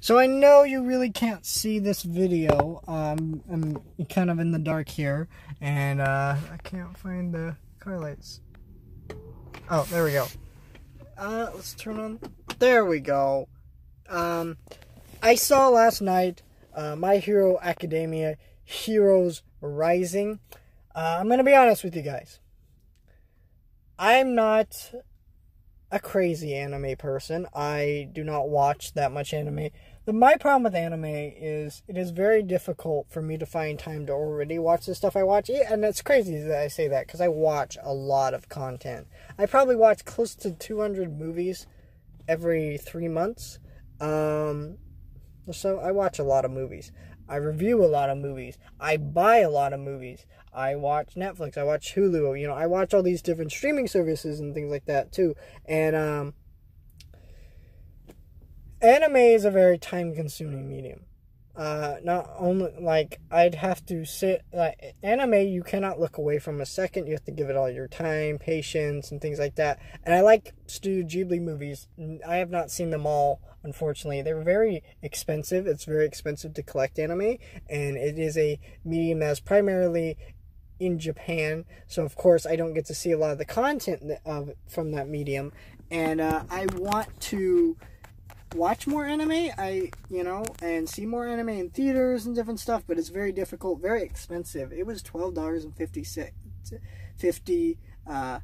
So I know you really can't see this video. Um, I'm kind of in the dark here, and uh, I can't find the car lights. Oh, there we go. Uh, let's turn on. There we go. Um, I saw last night uh, My Hero Academia Heroes Rising. Uh, I'm gonna be honest with you guys. I'm not a crazy anime person. I do not watch that much anime. The, my problem with anime is it is very difficult for me to find time to already watch the stuff I watch. And it's crazy that I say that because I watch a lot of content. I probably watch close to 200 movies every three months. Um, so I watch a lot of movies. I review a lot of movies. I buy a lot of movies. I watch Netflix. I watch Hulu. You know, I watch all these different streaming services and things like that too. And um, anime is a very time consuming medium. Uh, not only like I'd have to sit like anime, you cannot look away from a second. You have to give it all your time, patience, and things like that. And I like Studio Ghibli movies. I have not seen them all, unfortunately. They're very expensive. It's very expensive to collect anime, and it is a medium that's primarily in Japan. So of course, I don't get to see a lot of the content of from that medium, and uh, I want to watch more anime i you know and see more anime in theaters and different stuff but it's very difficult very expensive. It was $12.50 50 uh,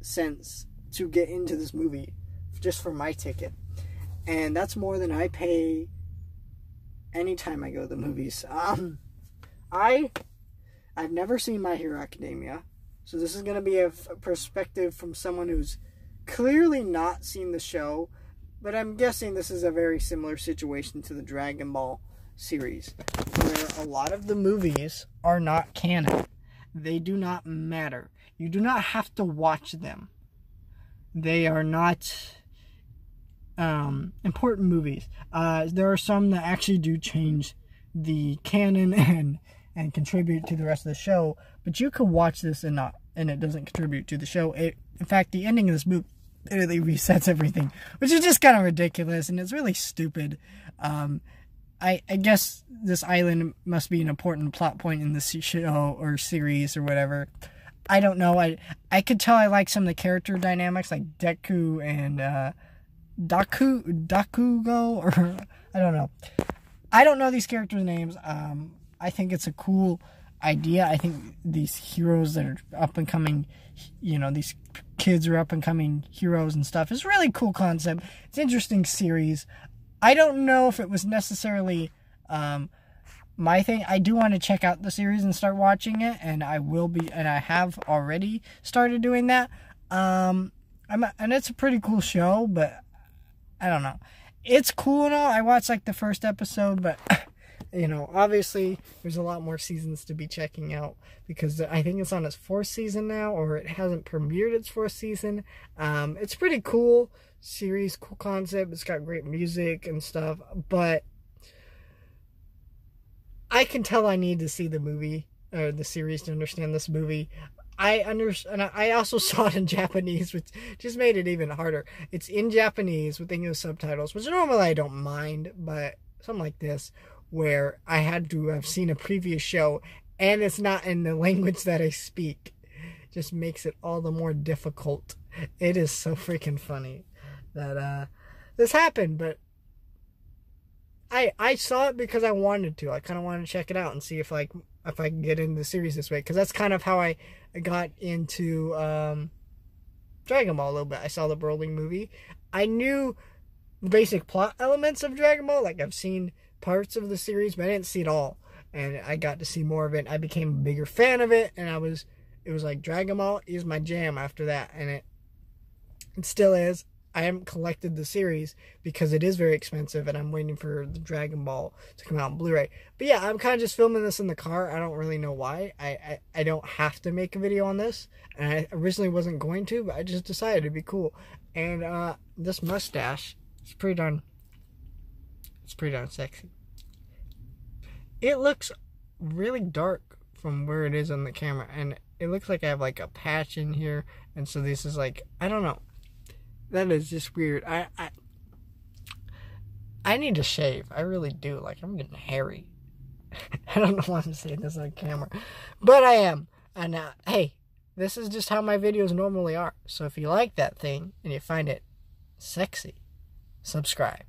cents to get into this movie just for my ticket. And that's more than i pay anytime i go to the movies. Um i i've never seen my hero academia so this is going to be a, a perspective from someone who's clearly not seen the show but I'm guessing this is a very similar situation to the Dragon Ball series, where a lot of the movies are not canon. They do not matter. You do not have to watch them. They are not um, important movies. Uh, there are some that actually do change the canon and and contribute to the rest of the show. But you could watch this and not, and it doesn't contribute to the show. It, in fact, the ending of this movie literally resets everything, which is just kind of ridiculous and it's really stupid. Um, I, I guess this island must be an important plot point in the show or series or whatever. I don't know. I I could tell I like some of the character dynamics, like Deku and uh, Daku Dakugo, or I don't know. I don't know these characters' names. Um, I think it's a cool idea. I think these heroes that are up and coming, you know, these kids are up and coming heroes and stuff is really cool concept. It's interesting series. I don't know if it was necessarily um, my thing. I do want to check out the series and start watching it, and I will be, and I have already started doing that. Um, I'm, and it's a pretty cool show, but I don't know. It's cool and all. I watched like the first episode, but you know, obviously there's a lot more seasons to be checking out because I think it's on its fourth season now, or it hasn't premiered its fourth season. Um, it's pretty cool series, cool concept. It's got great music and stuff, but I can tell I need to see the movie or the series to understand this movie. I understand. I also saw it in Japanese, which just made it even harder. It's in Japanese with English subtitles, which normally I don't mind, but something like this where I had to have seen a previous show and it's not in the language that I speak just makes it all the more difficult. It is so freaking funny that uh this happened, but I I saw it because I wanted to. I kind of wanted to check it out and see if like if I can get into the series this way because that's kind of how I got into um Dragon Ball a little bit. I saw the Broly movie. I knew the basic plot elements of Dragon Ball. Like I've seen parts of the series, but I didn't see it all. And I got to see more of it. I became a bigger fan of it, and I was it was like Dragon Ball is my jam after that, and it it still is. I haven't collected the series because it is very expensive, and I'm waiting for the Dragon Ball to come out on Blu-ray. But yeah, I'm kind of just filming this in the car. I don't really know why. I, I, I don't have to make a video on this, and I originally wasn't going to, but I just decided it'd be cool. And uh, this mustache is pretty darn pretty darn sexy. It looks really dark from where it is on the camera, and it looks like I have like a patch in here, and so this is like I don't know. That is just weird. I I, I need to shave. I really do. Like I'm getting hairy. I don't know why I'm saying this on camera, but I am. And uh, hey, this is just how my videos normally are. So if you like that thing and you find it sexy, subscribe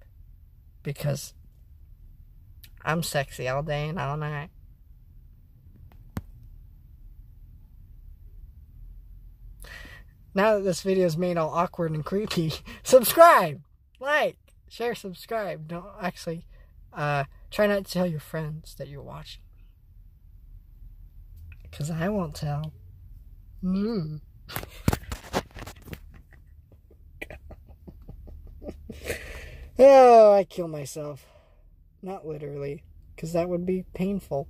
because I'm sexy all day and all night. Now that this video is made all awkward and creepy, subscribe, like, share, subscribe. Don't actually uh, try not to tell your friends that you're watching. Because I won't tell. Mm. oh, I kill myself. Not literally, because that would be painful.